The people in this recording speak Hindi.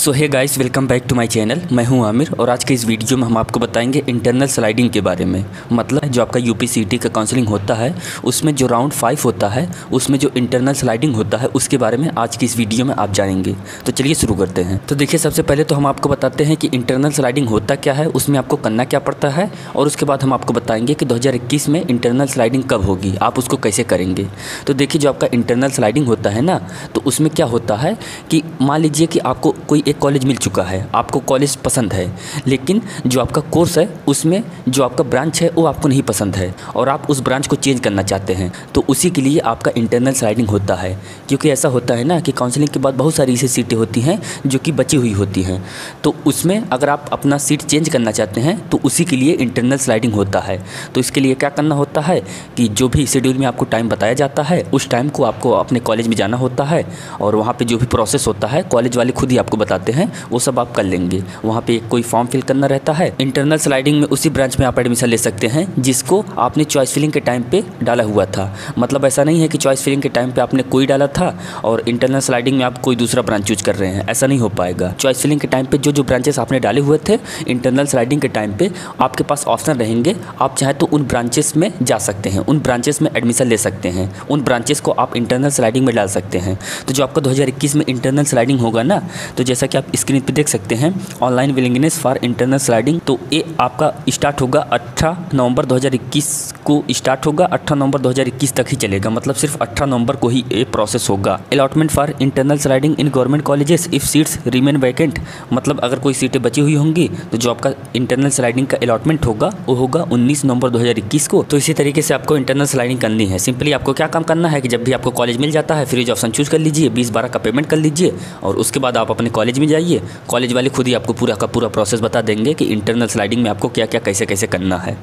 सो है guys welcome back to my channel मैं हूँ आमिर और आज के इस वीडियो में हम आपको बताएँगे इंटरनल स्लाइडिंग के बारे में। मतलब जो आपका यूपी सीटी का काउंसलिंग होता है, उसमें जो राउंड फाइव होता है, उसमें जो इंटरनल स्लाइडिंग होता है, उसके बारे में आज की इस वीडियो में आप जानेंगे। तो चलिए शुरू करते हैं। तो देखिए, सबसे पहले तो हम आपको बताते हैं कि इंटरनल स्लाइडिंग होता क्या है, उसमें आपको करना क्या पड़ता है, और उसके बाद हम आपको बताएँगे कि दो हज़ार इक्कीस में इंटरनल स्लाइडिंग कब होगी, आप उसको कैसे करेंगे। तो देखिए, जो आपका इंटरनल स्लाइडिंग होता है ना तो उसमें क्या होता है कि मान लीजिए कि आपको कोई एक कॉलेज मिल चुका है। आपको कॉलेज पसंद है, लेकिन जो आपका कोर्स है, उसमें जो आपका ब्रांच है, वो आपको नहीं पसंद है और आप उस ब्रांच को चेंज करना चाहते हैं तो उसी के लिए आपका इंटरनल स्लाइडिंग होता है। क्योंकि ऐसा होता है ना कि काउंसलिंग के बाद बहुत सारी ऐसी सीटें होती हैं, जो कि बची हुई होती हैं। तो उसमें अगर आप अपना सीट चेंज करना चाहते हैं तो उसी के लिए इंटरनल स्लाइडिंग होता है। तो इसके लिए क्या करना होता है कि जो भी शेड्यूल में आपको टाइम बताया जाता है, उस टाइम को आपको अपने कॉलेज में जाना होता है और वहाँ पर जो भी प्रोसेस होता है कॉलेज वाले खुद ही आपको बताते हैं, वो सब आप कर लेंगे। वहाँ पे कोई फॉर्म फिल करना रहता है इंटरनल स्लाइडिंग में उसी ब्रांच में आप एडमिशन ले सकते हैं, जिसको आपने चॉइस फिलिंग के टाइम पे डाला हुआ था। मतलब ऐसा नहीं है कि चॉइस फिलिंग के टाइम पे आपने कोई डाला था और इंटरनल स्लाइडिंग में आप कोई दूसरा ब्रांच चूज़ कर रहे हैं। ऐसा नहीं हो पाएगा। चॉइस फिलिंग के टाइम पे जो जो ब्रांचेस आपने डाले हुए थे इंटरनल स्लाइडिंग के टाइम पे आपके पास ऑप्शन रहेंगे। आप चाहे तो उन ब्रांचेस में जा सकते हैं, उन ब्रांचेस में एडमिशन ले सकते हैं, उन ब्रांचेस को आप इंटरनल स्लाइडिंग में डाल सकते हैं। तो जो आपका 2021 में इंटरनल स्लाइडिंग होगा ना तो जैसा कि आप स्क्रीन पर देख सकते हैं online willingness for internal sliding तो ये आपका स्टार्ट होगा 18 नवंबर 2021 को स्टार्ट होगा। 18 नवंबर 2021 तक ही चलेगा। मतलब सिर्फ़ 18 नवंबर को ही ये प्रोसेस होगा। Allotment for internal sliding in government colleges if seats remain vacant मतलब अगर कोई सीटें बची हुई होंगी तो जो आपका इंटरनल स्लाइडिंग का अलॉटमेंट होगा, वो होगा उन्नीस नवंबर दो हज़ार इक्कीस को। तो इसी तरीके से आपको इंटरनल स्लाइडिंग करनी है। सिंपली आपको क्या काम करना है कि जब भी आपको कॉलेज मिल जाता है फ्रीज ऑप्शन चूज़ कर लीजिए। बीस बारह का पेमेंट कर लीजिए और उसके बाद आप अपने कॉलेज में जाइए कॉलेज वाले खुद ही आपको पूरा का पूरा प्रोसेस बता देंगे कि इंटरनल स्लाइडिंग में आपको क्या क्या कैसे कैसे करना है।